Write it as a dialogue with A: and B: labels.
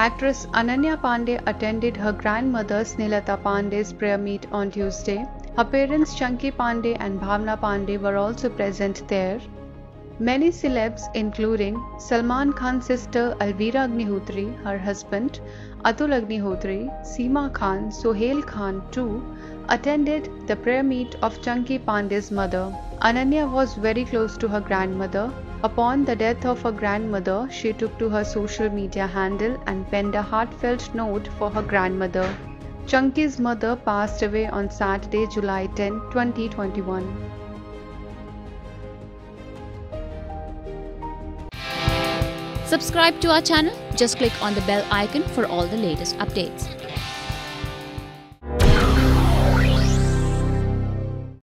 A: Actress Ananya Panday attended her grandmother Snehlata Panday's prayer meet on Tuesday. Her parents Chunky Panday and Bhavna Panday were also present there. Many celebs, including Salman Khan's sister Alvira Agnihotri, her husband Atul Agnihotri, Seema Khan, Sohail Khan too, attended the prayer meet of Chunky Panday's mother. Ananya was very close to her grandmother. Upon the death of her grandmother, she took to her social media handle and penned a heartfelt note for her grandmother. Chunky's mother passed away on Saturday, July 10, 2021.
B: Subscribe to our channel. Just click on the bell icon for all the latest updates.